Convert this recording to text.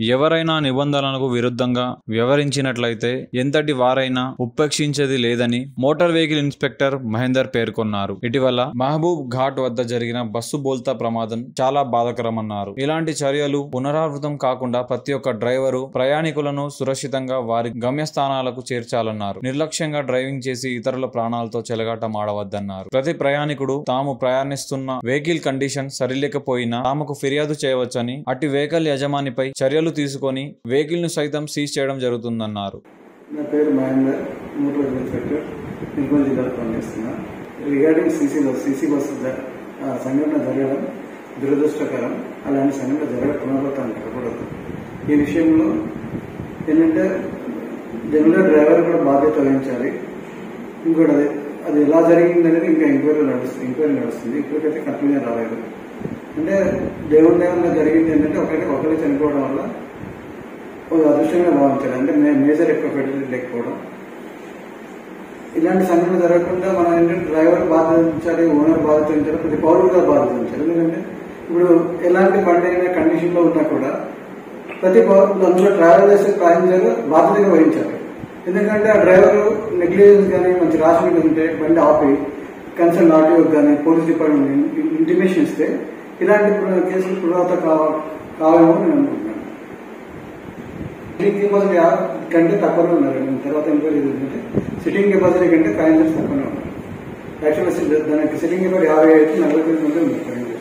ఎవరైనా నిబంధనలకు విరుద్ధంగా వ్యవహరించినట్లయితే ఎంతటి వారైనా ఉపేక్షించేది లేదని మోటార్ వెహికల్ ఇన్స్పెక్టర్ మహేందర్ పేర్కొన్నారు. ఇటీవల మహబూబ్ ఘాట్ వద్ద జరిగిన బస్సు బోల్తా ప్రమాదం చాలా బాధకరమన్నారు. ఇలాంటి చర్యలు పునరావృతం కాకుండా ప్రతి ఒక్క డ్రైవరు ప్రయాణికులను సురక్షితంగా వారి గమ్యస్థానాలకు చేర్చాలన్నారు. నిర్లక్ష్యంగా డ్రైవింగ్ చేసి ఇతరుల ప్రాణాలతో చెలగాటం ఆడవద్దన్నారు. ప్రతి ప్రయాణికుడు తాము ప్రయాణిస్తున్న వెహికల్ కండిషన్ సరిలేకపోయినా తాముకు ఫిర్యాదు చేయవచ్చని అట్టి వెహికల్ యజమానిపై చర్యలు తీసుకొని వెహికల్ను సైతం సీజ్ చేయడం జరుగుతుందన్నారు. నా పేరు మహేందర్ మూడు ఇన్స్పెక్టర్ నిర్మల్ జిల్లాలో పనిచేస్తున్నా regarding CC bus CC bus సంఘటన జరగడం దురదృష్టకరం. అలాంటి సంఘటన జరగ పునరావృతం పెట్టకూడదు ఈ విషయంలో ఏంటంటే జనరల్ డ్రైవర్ కూడా బాధ్యత వహించాలి. ఇంకోటి అది అది ఎలా జరిగిందనేది ఇంకా ఎంక్వైరీ నడుస్తుంది ఎంక్వైరీ నడుస్తుంది. ఇప్పటికైతే కంటిన్యూ రాలేదు. అంటే దేవుడి దేవుడిగా జరిగింది ఏంటంటే ఒకటి ఒకరు చనిపోవడం వల్ల ఒక అదృష్టంగా భావించాలి అంటే మేజర్ ఎక్కువ ఫెటిలిటీ లేకపోవడం. ఇలాంటి సంఘటన జరగకుండా మనం ఏంటంటే డ్రైవర్ బాధించాలి ఓనర్ బాధించాలి ప్రతి పౌరుడు కూడా బాధించాలి. ఎందుకంటే ఇప్పుడు ఎలాంటి బండి అయినా కండిషన్లో ఉన్నా కూడా ప్రతి పౌరులు అందులో ట్రావెల్ చేసే ప్యాసింజర్ బాధ్యతగా వహించాలి. ఎందుకంటే ఆ డ్రైవర్ నెగ్లిజెన్స్ కానీ మంచి రాసి ఉంటే బండి ఆపి కన్సర్న్ ఆర్టీఓ కానీ పోలీస్ డిపార్ట్మెంట్ ఇంటిమేషన్ ఇస్తే ఇలాంటి కేసులు పునరావృత కావ- కావేమో నేను అనుకుంటున్నాను. సిట్టింగ్ కెపాసిటీ కంటే తక్కువనే ఉన్నారు నేను తర్వాత ఎంక్వైరీ ఏంటంటే సిట్టింగ్ కెపాసిటీ కంటే ప్యాసింజర్స్ తక్కువనే ఉన్నారు యాక్చువల్గా దానికి సిట్టింగ్ కెపాసిటీ యాభై అయితే నలభై తొమ్మిది మంది ఉన్నారు.